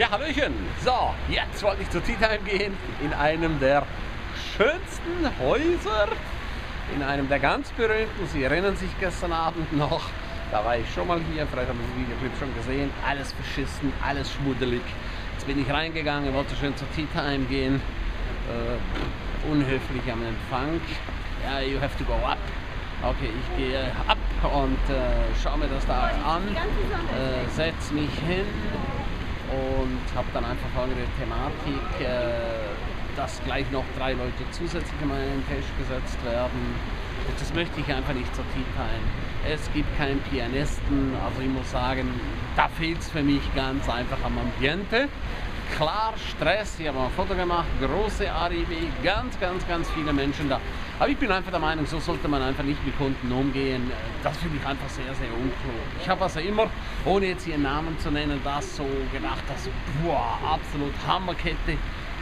Ja, Hallöchen. So, jetzt wollte ich Tea Time gehen in einem der schönsten Häuser, in einem der ganz berühmten. Sie erinnern sich gestern Abend noch, da war ich schon mal hier, vielleicht haben Sie das Videoclip schon gesehen. Alles verschissen, alles schmuddelig. Jetzt bin ich reingegangen, wollte schön zur Tea Time gehen. Äh, unhöflich am Empfang. Ja, you have to go up. Okay, ich gehe ab und äh, schaue mir das da an, äh, setze mich hin und habe dann einfach folgende Thematik, äh, dass gleich noch drei Leute zusätzlich an meinen Tisch gesetzt werden. Das möchte ich einfach nicht Tea Time. Es gibt keinen Pianisten, also ich muss sagen, da fehlt es für mich ganz einfach am Ambiente klar Stress. Ich habe ein Foto gemacht, große ARIB, ganz, ganz, ganz viele Menschen da. Aber ich bin einfach der Meinung, so sollte man einfach nicht mit Kunden umgehen. Das finde ich einfach sehr, sehr unklug. Ich habe also immer, ohne jetzt ihren Namen zu nennen, das so gedacht, dass, boah, absolut Hammerkette,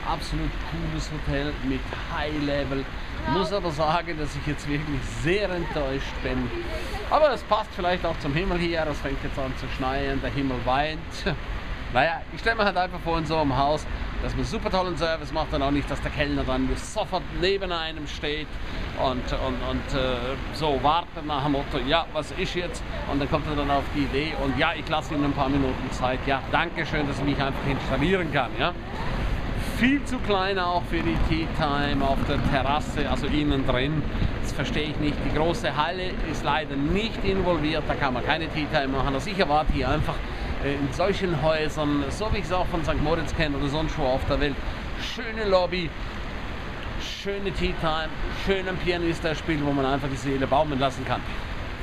absolut cooles Hotel mit High Level. Muss aber sagen, dass ich jetzt wirklich sehr enttäuscht bin. Aber es passt vielleicht auch zum Himmel hier. Es fängt jetzt an zu schneien, der Himmel weint. Naja, ich stelle mir halt einfach vor in so einem Haus, dass man super tollen Service macht und auch nicht, dass der Kellner dann sofort neben einem steht und, und, und äh, so wartet nach dem Motto, ja, was ist jetzt? Und dann kommt er dann auf die Idee und ja, ich lasse ihm ein paar Minuten Zeit. Ja, danke schön, dass ich mich einfach installieren kann. Ja? Viel zu klein auch für die Tea Time auf der Terrasse, also innen drin. Das verstehe ich nicht. Die große Halle ist leider nicht involviert, da kann man keine Tea Time machen. Also ich erwarte hier einfach in solchen Häusern, so wie ich es auch von St. Moritz kenne oder sonst wo auf der Welt, schöne Lobby, schöne Tea Time, schönen Pianist, der spielt, wo man einfach die Seele baumeln lassen kann.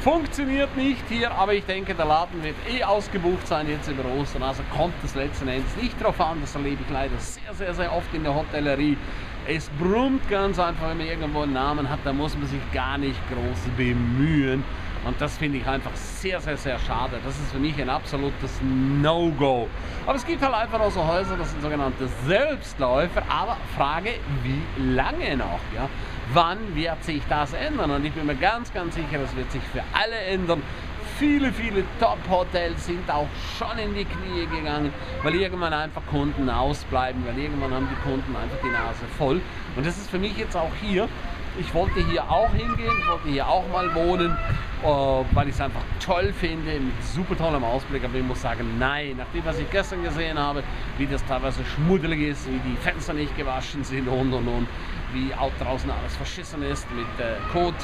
Funktioniert nicht hier, aber ich denke, der Laden wird eh ausgebucht sein jetzt über Ostern. Also kommt es letzten Endes nicht darauf an. Das erlebe ich leider sehr, sehr, sehr oft in der Hotellerie. Es brummt ganz einfach, wenn man irgendwo einen Namen hat, da muss man sich gar nicht groß bemühen. Und das finde ich einfach sehr, sehr, sehr schade. Das ist für mich ein absolutes No-Go. Aber es gibt halt einfach auch so Häuser, das sind sogenannte Selbstläufer. Aber Frage, wie lange noch? Ja? Wann wird sich das ändern? Und ich bin mir ganz, ganz sicher, das wird sich für alle ändern. Viele, viele Top-Hotels sind auch schon in die Knie gegangen, weil irgendwann einfach Kunden ausbleiben, weil irgendwann haben die Kunden einfach die Nase voll. Und das ist für mich jetzt auch hier ich wollte hier auch hingehen, ich wollte hier auch mal wohnen, äh, weil ich es einfach toll finde, mit super tollem Ausblick. Aber ich muss sagen, nein, nach dem, was ich gestern gesehen habe, wie das teilweise schmuddelig ist, wie die Fenster nicht gewaschen sind und und und, wie auch draußen alles verschissen ist mit äh, Kot.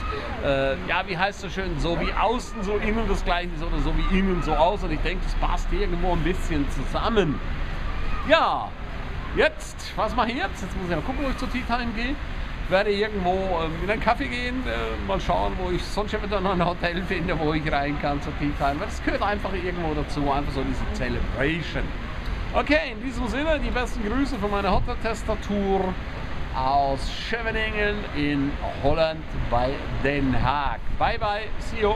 Äh, ja, wie heißt es so schön, so wie außen, so innen das gleiche ist oder so wie innen so aus. Und ich denke, das passt irgendwo ein bisschen zusammen. Ja, jetzt, was mache ich jetzt? Jetzt muss ich mal gucken, wo ich zur Tea Time gehe werde irgendwo äh, in einen Kaffee gehen, äh, mal schauen, wo ich sonst wieder noch ein Hotel finde, wo ich rein kann zur Tea Time. Das gehört einfach irgendwo dazu, einfach so diese Celebration. Okay, in diesem Sinne die besten Grüße von meiner Hotel-Tester-Tour aus Scheveningen in Holland bei Den Haag. Bye bye, see you.